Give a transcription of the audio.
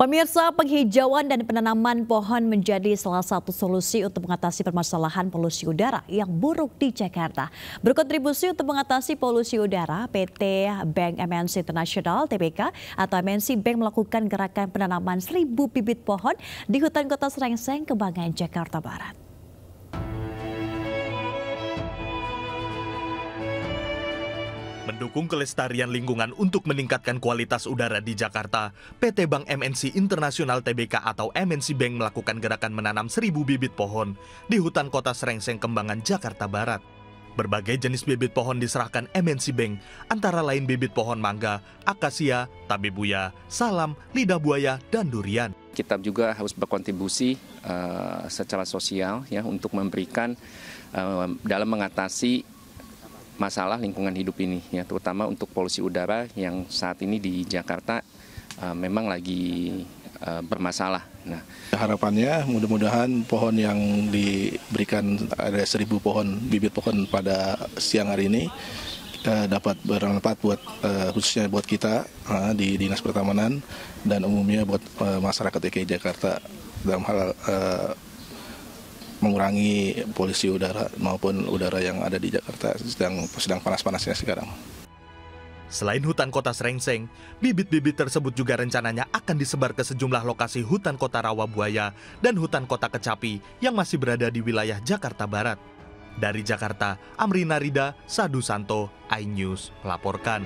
Pemirsa, penghijauan dan penanaman pohon menjadi salah satu solusi untuk mengatasi permasalahan polusi udara yang buruk di Jakarta. Berkontribusi untuk mengatasi polusi udara, PT Bank MNC Internasional (TBK) atau MNC Bank melakukan gerakan penanaman seribu bibit pohon di hutan kota Serengseng, Kembangan, Jakarta Barat. Mendukung kelestarian lingkungan untuk meningkatkan kualitas udara di Jakarta, PT Bank MNC Internasional TBK atau MNC Bank melakukan gerakan menanam seribu bibit pohon di hutan kota Serengseng Kembangan, Jakarta Barat. Berbagai jenis bibit pohon diserahkan MNC Bank, antara lain bibit pohon mangga, akasia, tabebuya, salam, lidah buaya, dan durian. Kita juga harus berkontribusi uh, secara sosial ya untuk memberikan uh, dalam mengatasi masalah lingkungan hidup ini ya terutama untuk polusi udara yang saat ini di Jakarta uh, memang lagi uh, bermasalah. Nah, harapannya mudah-mudahan pohon yang diberikan ada seribu pohon bibit pohon pada siang hari ini uh, dapat bermanfaat buat uh, khususnya buat kita uh, di dinas pertamanan dan umumnya buat uh, masyarakat DKI Jakarta dalam hal uh, mengurangi polusi udara maupun udara yang ada di Jakarta sedang sedang panas-panasnya sekarang. Selain hutan kota Serengseng, bibit-bibit tersebut juga rencananya akan disebar ke sejumlah lokasi hutan kota Rawabuaya dan hutan kota Kecapi yang masih berada di wilayah Jakarta Barat. Dari Jakarta, Amrina Rida, Sadu Santo, iNews melaporkan.